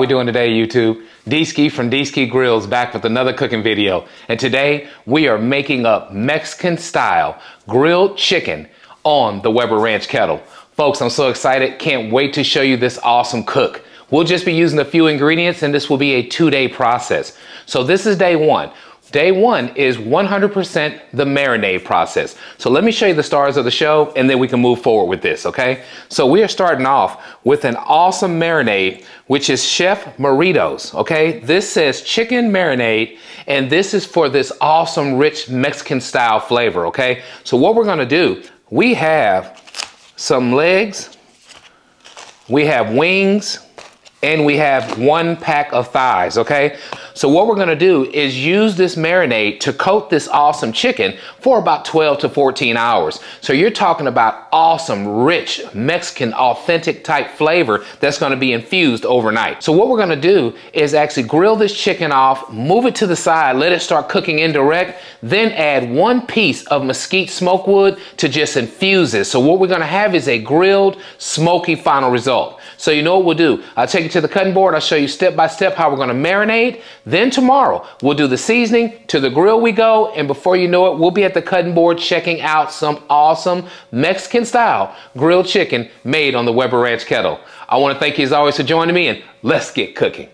We doing today, YouTube? D-Ski from Dski Grillz back with another cooking video. And today we are making up Mexican style grilled chicken on the Weber Ranch kettle. Folks, I'm so excited. Can't wait to show you this awesome cook. We'll just be using a few ingredients and this will be a two-day process. So this is day one. Day one is 100% the marinade process. So let me show you the stars of the show and then we can move forward with this, okay? So we are starting off with an awesome marinade, which is Chef Merito's, okay? This says chicken marinade and this is for this awesome rich Mexican style flavor, okay? So what we're gonna do, we have some legs, we have wings, and we have one pack of thighs, okay? So what we're gonna do is use this marinade to coat this awesome chicken for about 12 to 14 hours. So you're talking about awesome, rich, Mexican, authentic type flavor that's gonna be infused overnight. So what we're gonna do is actually grill this chicken off, move it to the side, let it start cooking indirect, then add one piece of mesquite smoke wood to just infuse it. So what we're gonna have is a grilled, smoky final result. So you know what we'll do? I'll take it to the cutting board. I'll show you step by step how we're gonna marinate. Then tomorrow, we'll do the seasoning. To the grill we go. And before you know it, we'll be at the cutting board checking out some awesome Mexican style grilled chicken made on the Weber Ranch kettle. I wanna thank you as always for joining me and let's get cooking.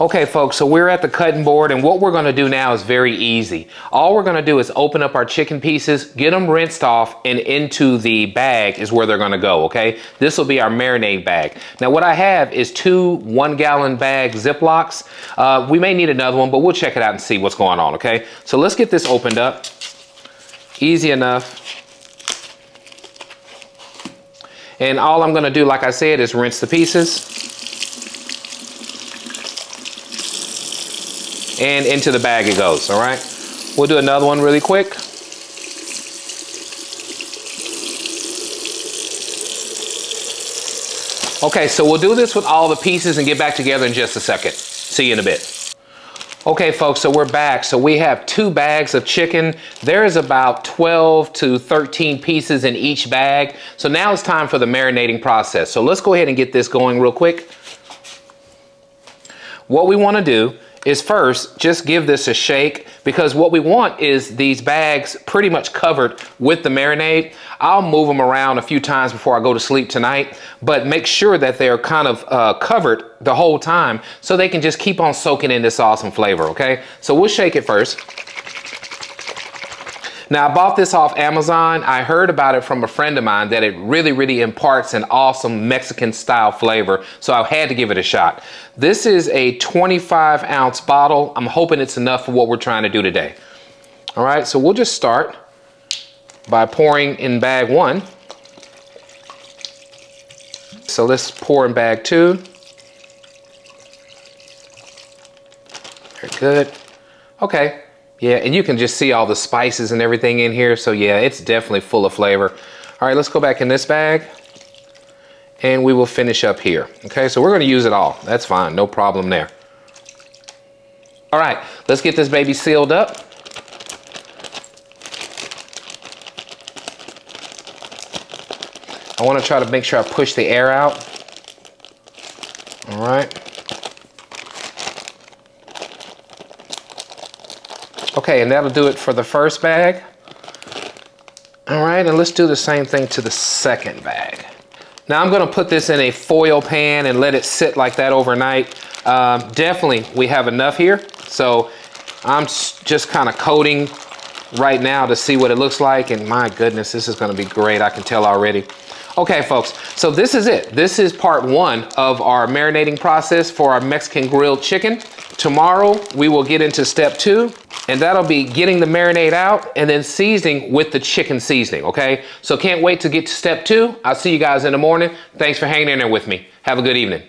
Okay folks, so we're at the cutting board and what we're gonna do now is very easy. All we're gonna do is open up our chicken pieces, get them rinsed off and into the bag is where they're gonna go, okay? This will be our marinade bag. Now what I have is two one gallon bag Ziplocs. Uh, we may need another one, but we'll check it out and see what's going on, okay? So let's get this opened up. Easy enough. And all I'm gonna do, like I said, is rinse the pieces. And into the bag it goes, all right? We'll do another one really quick. Okay, so we'll do this with all the pieces and get back together in just a second. See you in a bit. Okay, folks, so we're back. So we have two bags of chicken. There is about 12 to 13 pieces in each bag. So now it's time for the marinating process. So let's go ahead and get this going real quick. What we want to do is first just give this a shake because what we want is these bags pretty much covered with the marinade. I'll move them around a few times before I go to sleep tonight, but make sure that they're kind of uh, covered the whole time so they can just keep on soaking in this awesome flavor, okay? So we'll shake it first. Now, I bought this off Amazon. I heard about it from a friend of mine that it really, really imparts an awesome Mexican style flavor, so I had to give it a shot. This is a 25 ounce bottle. I'm hoping it's enough for what we're trying to do today. All right, so we'll just start by pouring in bag one. So let's pour in bag two. Very good. Okay, yeah, and you can just see all the spices and everything in here. So yeah, it's definitely full of flavor. All right, let's go back in this bag and we will finish up here. Okay, so we're gonna use it all. That's fine, no problem there. All right, let's get this baby sealed up. I wanna try to make sure I push the air out. All right. Okay, and that'll do it for the first bag. All right, and let's do the same thing to the second bag. Now I'm gonna put this in a foil pan and let it sit like that overnight. Um, definitely, we have enough here. So I'm just kind of coating right now to see what it looks like. And my goodness, this is gonna be great. I can tell already. Okay, folks, so this is it. This is part one of our marinating process for our Mexican grilled chicken. Tomorrow, we will get into step two, and that'll be getting the marinade out and then seasoning with the chicken seasoning, okay? So can't wait to get to step two. I'll see you guys in the morning. Thanks for hanging in there with me. Have a good evening.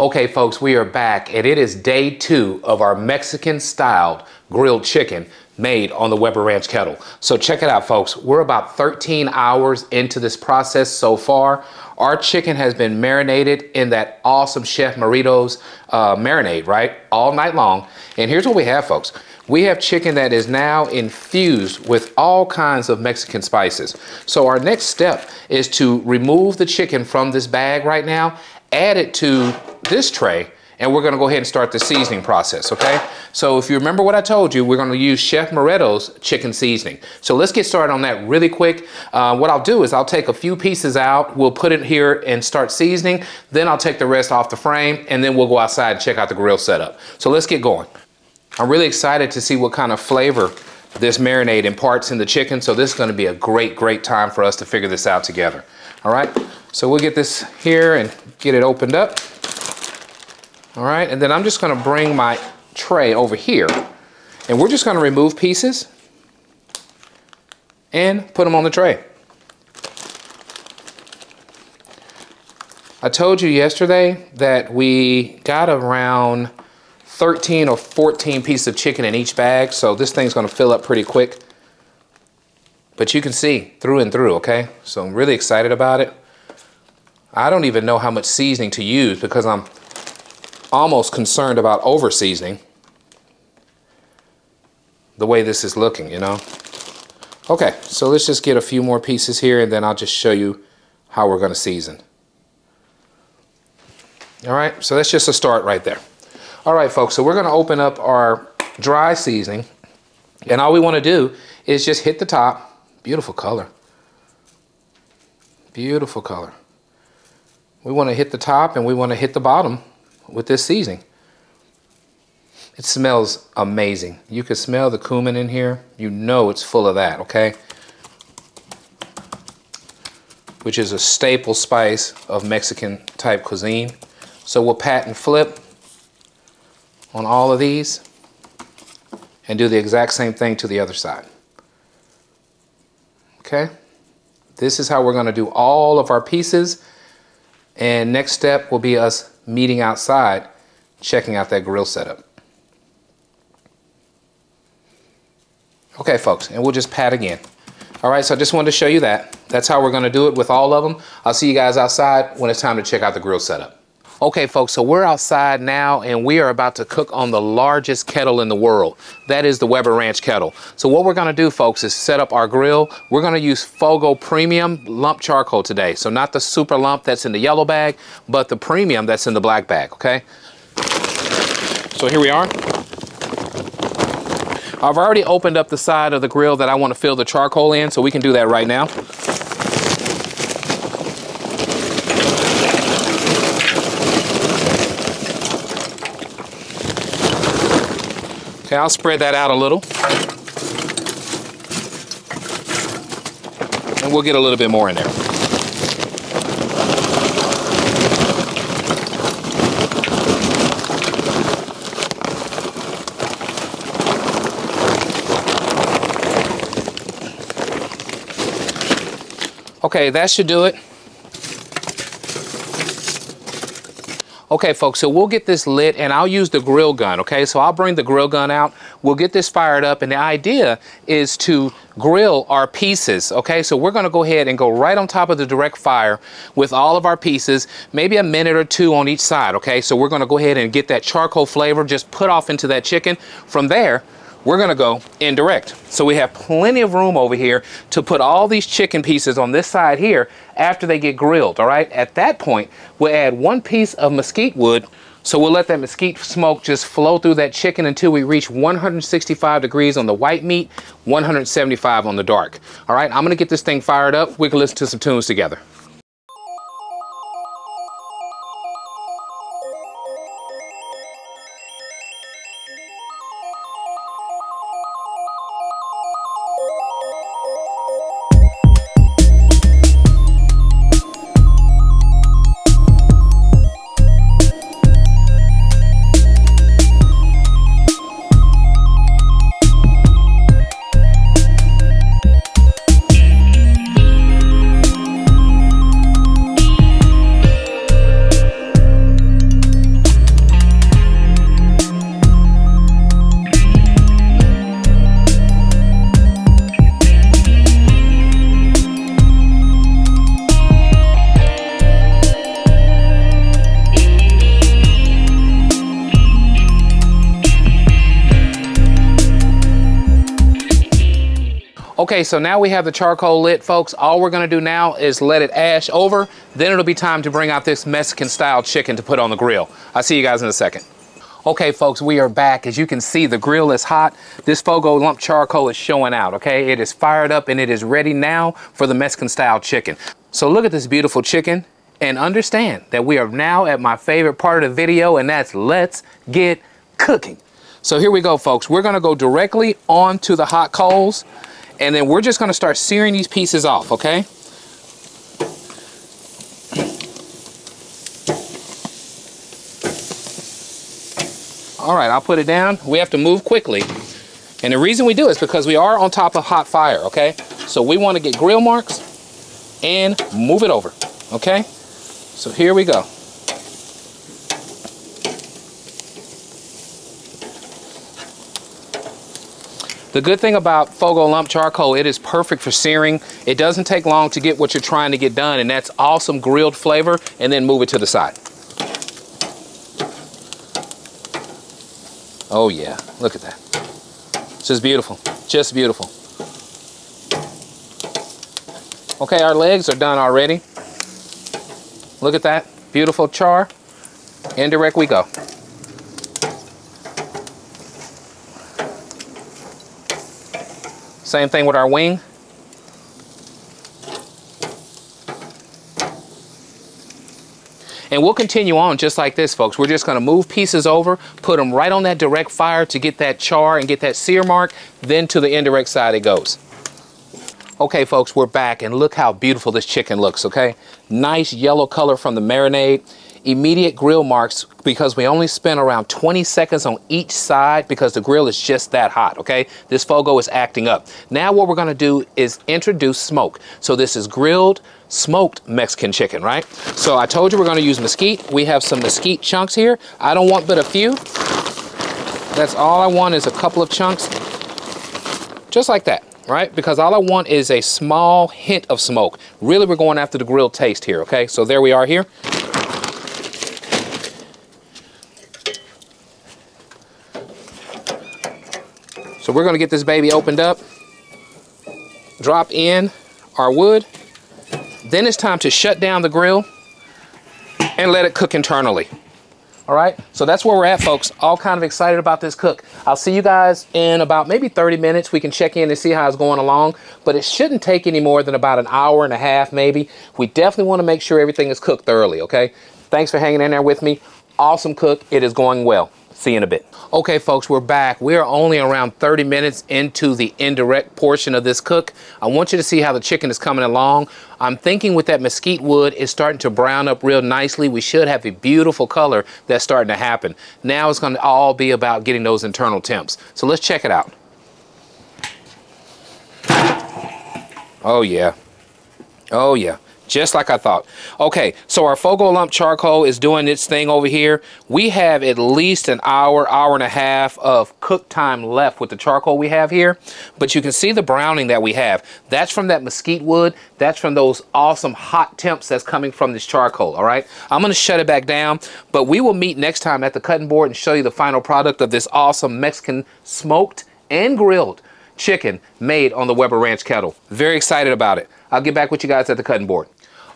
Okay, folks, we are back, and it is day two of our Mexican-styled grilled chicken made on the Weber Ranch kettle. So check it out, folks. We're about 13 hours into this process so far. Our chicken has been marinated in that awesome Chef Merito's uh, marinade, right? All night long. And here's what we have, folks. We have chicken that is now infused with all kinds of Mexican spices. So our next step is to remove the chicken from this bag right now, add it to this tray, and we're gonna go ahead and start the seasoning process, okay? So if you remember what I told you, we're gonna use Chef Merito's chicken seasoning. So let's get started on that really quick. Uh, what I'll do is I'll take a few pieces out, we'll put it here and start seasoning, then I'll take the rest off the frame, and then we'll go outside and check out the grill setup. So let's get going. I'm really excited to see what kind of flavor this marinade imparts in the chicken. So this is gonna be a great, great time for us to figure this out together. All right, so we'll get this here and get it opened up. All right, and then I'm just gonna bring my tray over here and we're just gonna remove pieces and put them on the tray. I told you yesterday that we got around 13 or 14 pieces of chicken in each bag, so this thing's gonna fill up pretty quick. But you can see through and through, okay? So I'm really excited about it. I don't even know how much seasoning to use because I'm almost concerned about over seasoning the way this is looking, you know? Okay, so let's just get a few more pieces here and then I'll just show you how we're gonna season. All right, so that's just a start right there. All right, folks, so we're gonna open up our dry seasoning and all we wanna do is just hit the top. Beautiful color. Beautiful color. We wanna hit the top and we wanna hit the bottom with this seasoning. It smells amazing. You can smell the cumin in here. You know it's full of that, okay? Which is a staple spice of Mexican type cuisine. So we'll pat and flip on all of these and do the exact same thing to the other side. Okay? This is how we're gonna do all of our pieces. And next step will be us meeting outside, checking out that grill setup. Okay, folks, and we'll just pat again. All right, so I just wanted to show you that. That's how we're gonna do it with all of them. I'll see you guys outside when it's time to check out the grill setup. Okay, folks, so we're outside now and we are about to cook on the largest kettle in the world. That is the Weber Ranch kettle. So what we're gonna do, folks, is set up our grill. We're gonna use Fogo Premium lump charcoal today. So not the super lump that's in the yellow bag, but the premium that's in the black bag, okay? So here we are. I've already opened up the side of the grill that I wanna fill the charcoal in, so we can do that right now. Okay, I'll spread that out a little. And we'll get a little bit more in there. Okay, that should do it. Okay, folks, so we'll get this lit and I'll use the grill gun, okay? So I'll bring the grill gun out. We'll get this fired up and the idea is to grill our pieces, okay? So we're gonna go ahead and go right on top of the direct fire with all of our pieces, maybe a minute or two on each side, okay? So we're gonna go ahead and get that charcoal flavor just put off into that chicken. From there, we're gonna go indirect. So we have plenty of room over here to put all these chicken pieces on this side here after they get grilled, all right? At that point, we'll add one piece of mesquite wood. So we'll let that mesquite smoke just flow through that chicken until we reach 165 degrees on the white meat, 175 on the dark. All right, I'm gonna get this thing fired up. We can listen to some tunes together. Okay, so now we have the charcoal lit, folks. All we're gonna do now is let it ash over. Then it'll be time to bring out this Mexican style chicken to put on the grill. I'll see you guys in a second. Okay, folks, we are back. As you can see, the grill is hot. This Fogo lump charcoal is showing out, okay? It is fired up and it is ready now for the Mexican style chicken. So look at this beautiful chicken and understand that we are now at my favorite part of the video and that's let's get cooking. So here we go, folks. We're gonna go directly onto the hot coals and then we're just gonna start searing these pieces off, okay? All right, I'll put it down. We have to move quickly. And the reason we do is because we are on top of hot fire, okay? So we wanna get grill marks and move it over, okay? So here we go. The good thing about Fogo Lump Charcoal, it is perfect for searing. It doesn't take long to get what you're trying to get done, and that's awesome grilled flavor, and then move it to the side. Oh yeah, look at that. It's just beautiful, just beautiful. Okay, our legs are done already. Look at that, beautiful char. Indirect we go. Same thing with our wing. And we'll continue on just like this, folks. We're just gonna move pieces over, put them right on that direct fire to get that char and get that sear mark, then to the indirect side it goes. Okay, folks, we're back, and look how beautiful this chicken looks, okay? Nice yellow color from the marinade immediate grill marks because we only spent around 20 seconds on each side because the grill is just that hot, okay? This Fogo is acting up. Now what we're gonna do is introduce smoke. So this is grilled, smoked Mexican chicken, right? So I told you we're gonna use mesquite. We have some mesquite chunks here. I don't want but a few. That's all I want is a couple of chunks, just like that right? Because all I want is a small hint of smoke. Really, we're going after the grilled taste here, okay? So there we are here. So we're gonna get this baby opened up, drop in our wood. Then it's time to shut down the grill and let it cook internally. All right, so that's where we're at, folks. All kind of excited about this cook. I'll see you guys in about maybe 30 minutes. We can check in and see how it's going along, but it shouldn't take any more than about an hour and a half, maybe. We definitely want to make sure everything is cooked thoroughly, okay? Thanks for hanging in there with me. Awesome cook. It is going well. See you in a bit. Okay, folks, we're back. We are only around 30 minutes into the indirect portion of this cook. I want you to see how the chicken is coming along. I'm thinking with that mesquite wood, it's starting to brown up real nicely. We should have a beautiful color that's starting to happen. Now it's going to all be about getting those internal temps. So let's check it out. Oh, yeah. Oh, yeah just like I thought. Okay, so our Fogo Lump Charcoal is doing its thing over here. We have at least an hour, hour and a half of cook time left with the charcoal we have here. But you can see the browning that we have. That's from that mesquite wood. That's from those awesome hot temps that's coming from this charcoal, all right? I'm gonna shut it back down, but we will meet next time at the cutting board and show you the final product of this awesome Mexican smoked and grilled chicken made on the Weber Ranch kettle. Very excited about it. I'll get back with you guys at the cutting board.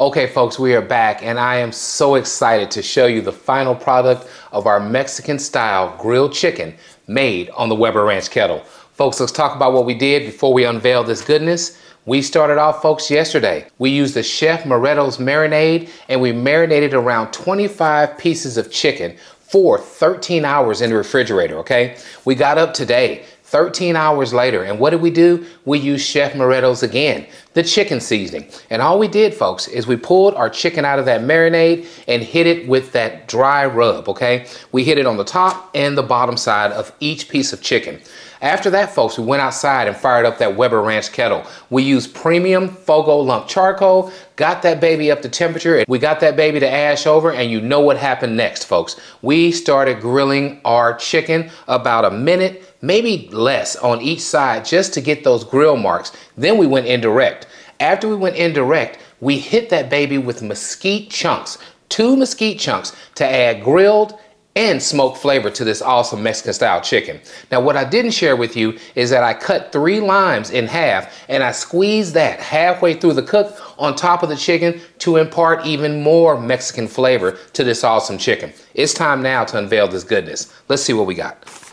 Okay, folks, we are back, and I am so excited to show you the final product of our Mexican-style grilled chicken made on the Weber Ranch kettle. Folks, let's talk about what we did before we unveil this goodness. We started off, folks, yesterday. We used the Chef Merito's marinade, and we marinated around 25 pieces of chicken for 13 hours in the refrigerator, okay? We got up today 13 hours later, and what did we do? We used Chef Merito's again, the chicken seasoning. And all we did, folks, is we pulled our chicken out of that marinade and hit it with that dry rub, okay? We hit it on the top and the bottom side of each piece of chicken. After that, folks, we went outside and fired up that Weber Ranch kettle. We used premium Fogo lump charcoal, got that baby up to temperature, we got that baby to ash over, and you know what happened next, folks. We started grilling our chicken about a minute, maybe less on each side just to get those grill marks. Then we went indirect. After we went indirect, we hit that baby with mesquite chunks, two mesquite chunks to add grilled and smoke flavor to this awesome Mexican style chicken. Now what I didn't share with you is that I cut three limes in half and I squeezed that halfway through the cook on top of the chicken to impart even more Mexican flavor to this awesome chicken. It's time now to unveil this goodness. Let's see what we got.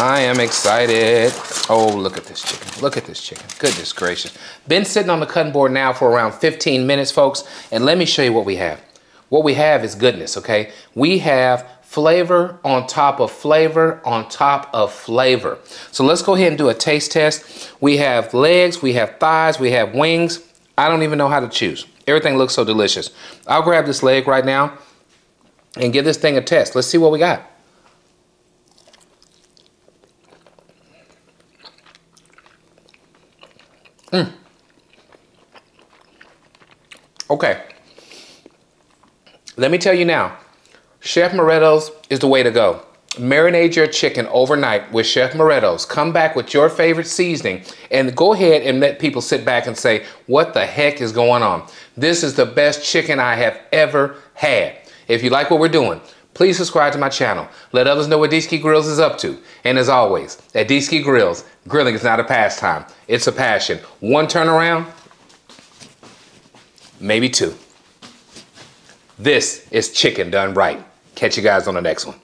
I am excited. Oh, look at this chicken. Look at this chicken. Goodness gracious. Been sitting on the cutting board now for around 15 minutes, folks. And let me show you what we have. What we have is goodness, okay? We have flavor on top of flavor on top of flavor. So let's go ahead and do a taste test. We have legs, we have thighs, we have wings. I don't even know how to choose. Everything looks so delicious. I'll grab this leg right now and give this thing a test. Let's see what we got. Mm. Okay. Let me tell you now, Chef Merito's is the way to go. Marinate your chicken overnight with Chef Merito's. Come back with your favorite seasoning and go ahead and let people sit back and say, what the heck is going on? This is the best chicken I have ever had. If you like what we're doing, please subscribe to my channel. Let others know what Dski Grillz is up to. And as always, at Dski Grillz, grilling is not a pastime. It's a passion. One turnaround, maybe two. This is chicken done right. Catch you guys on the next one.